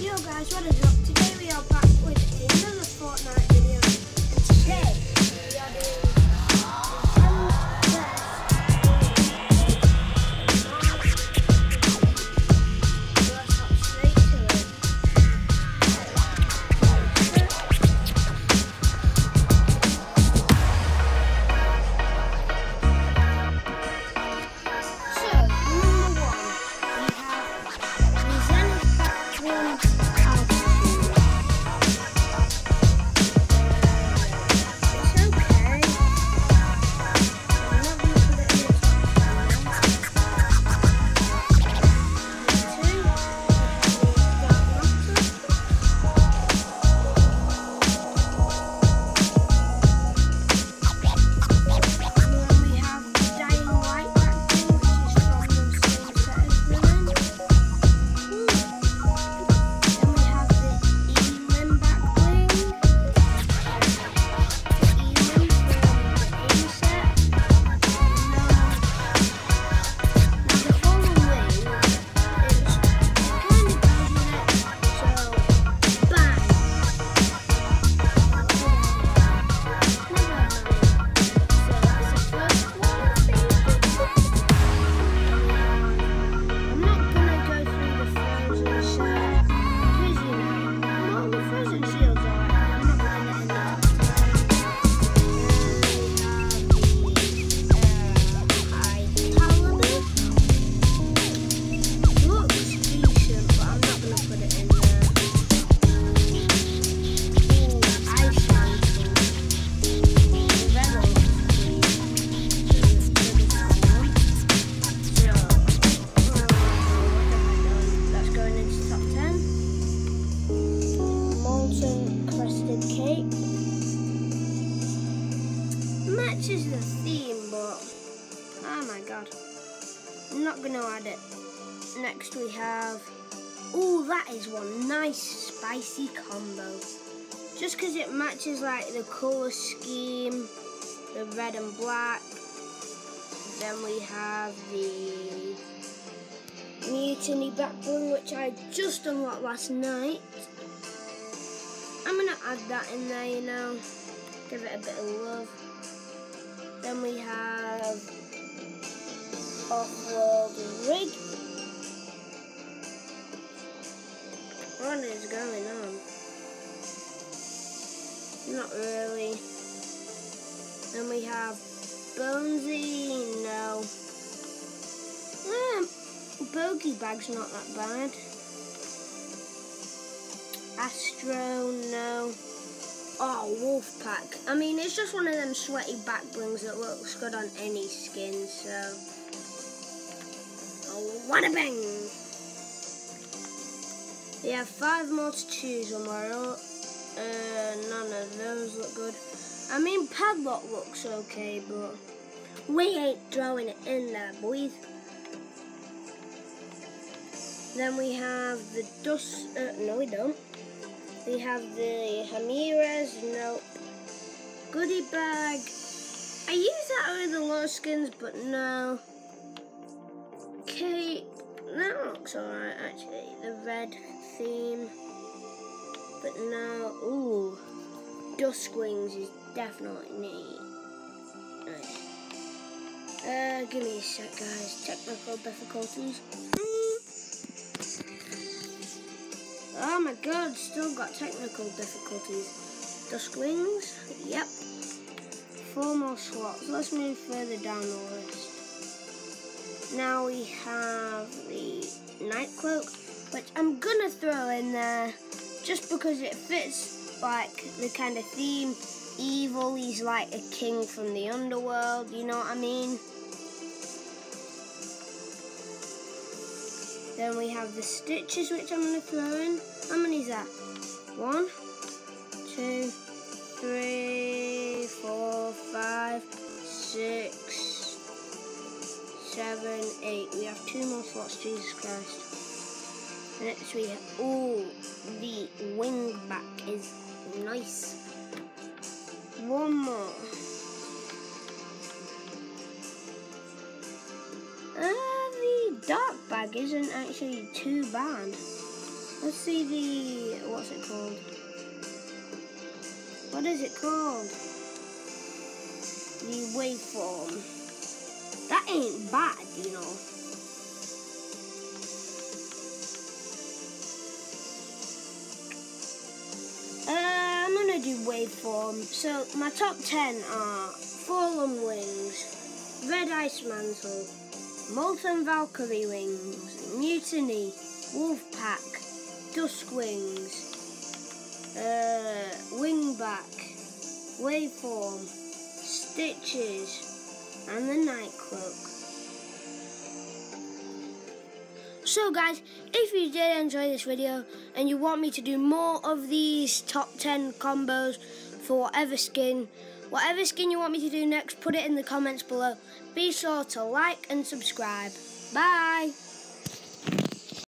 Yo guys, what is up? Today we are back with another Fortnite video. And today we are doing Matches the theme, but oh my god. I'm not to add it. Next we have. Oh, that is one nice spicy combo. Just because it matches like the colour scheme, the red and black. Then we have the Mutiny Backbone, which I just unlocked last night. I'm gonna add that in there, you know, give it a bit of love. We have Off-World Rig. What is going on? Not really. Then we have Bonesy, no. Um, Bogey Bag's not that bad. Astro, no. Oh, Wolfpack. I mean, it's just one of them sweaty back blings that looks good on any skin, so. Oh, what a bang! Have five more to choose on my own. Uh, none of those look good. I mean, Padlock looks okay, but we ain't throwing it in there, boys. Then we have the dust. Uh, no, we don't. We have the bag. I use that with the low skins, but no. Okay, That looks alright, actually. The red theme. But no. Ooh. Dusk Wings is definitely neat. Nice. Uh, give me a sec, guys. Technical difficulties. Oh my god, still got technical difficulties. Dusk Wings, yep. Four more slots. Let's move further down the list. Now we have the Night Cloak, which I'm gonna throw in there just because it fits like the kind of theme. Evil, he's like a king from the underworld, you know what I mean? Then we have the stitches, which I'm going to throw in. How many is that? One, two, three, four, five, six, seven, eight. We have two more slots, Jesus Christ. Next we have, oh, the wing back is nice. One more. Uh, the dark bag isn't actually too bad. Let's see the what's it called? What is it called? The waveform. That ain't bad, you know. Uh, I'm gonna do waveform. So my top ten are Fallen Wings, Red Ice Mantle, Molten Valkyrie Wings, Mutiny, Wolfpack, Dusk Wings, uh, Wingback, Waveform, Stitches, and the Night Cloak. So guys, if you did enjoy this video and you want me to do more of these top 10 combos for whatever skin, whatever skin you want me to do next, put it in the comments below. Be sure to like and subscribe. Bye!